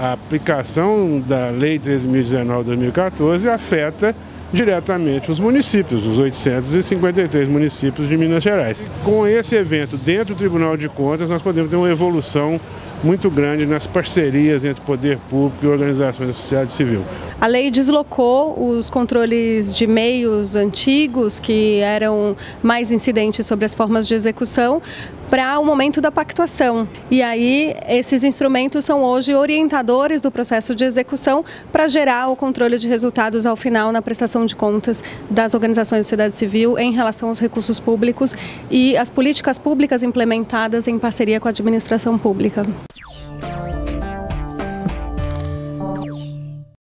a aplicação da Lei 13.019-2014 afeta diretamente os municípios, os 853 municípios de Minas Gerais. Com esse evento dentro do Tribunal de Contas, nós podemos ter uma evolução muito grande nas parcerias entre poder público e organizações da sociedade civil. A lei deslocou os controles de meios antigos, que eram mais incidentes sobre as formas de execução, para o momento da pactuação. E aí, esses instrumentos são hoje orientadores do processo de execução para gerar o controle de resultados ao final na prestação de contas das organizações da sociedade civil em relação aos recursos públicos e as políticas públicas implementadas em parceria com a administração pública.